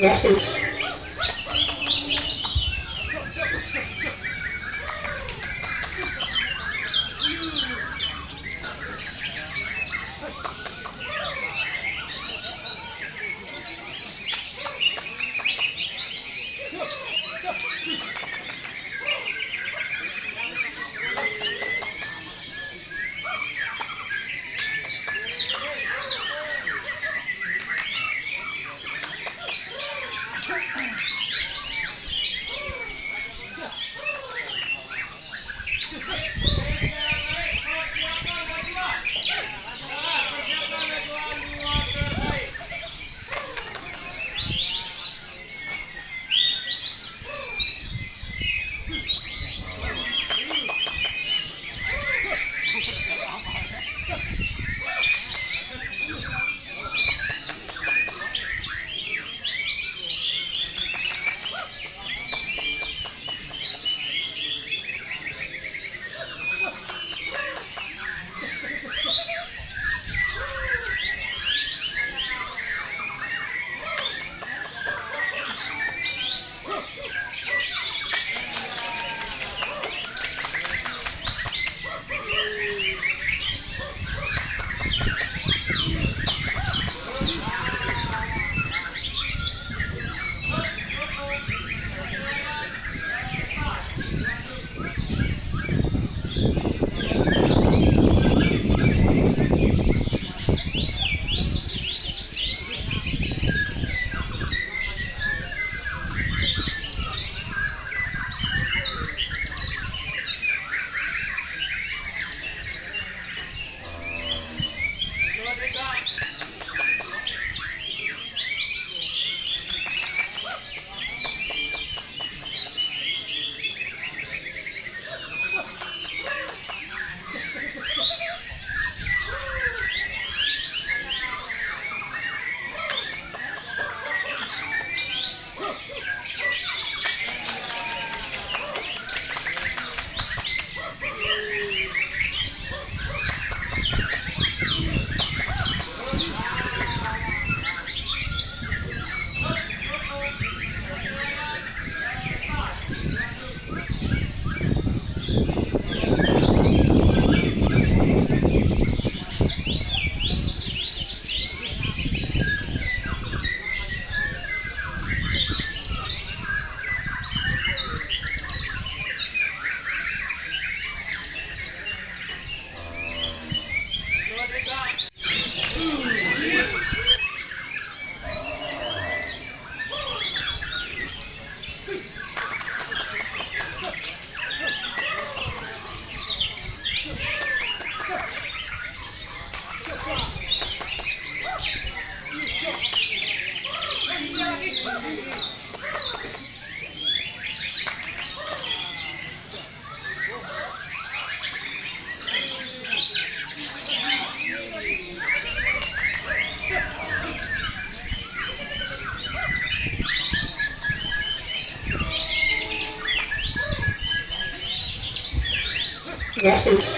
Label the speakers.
Speaker 1: Yeah. Thompson. Yes.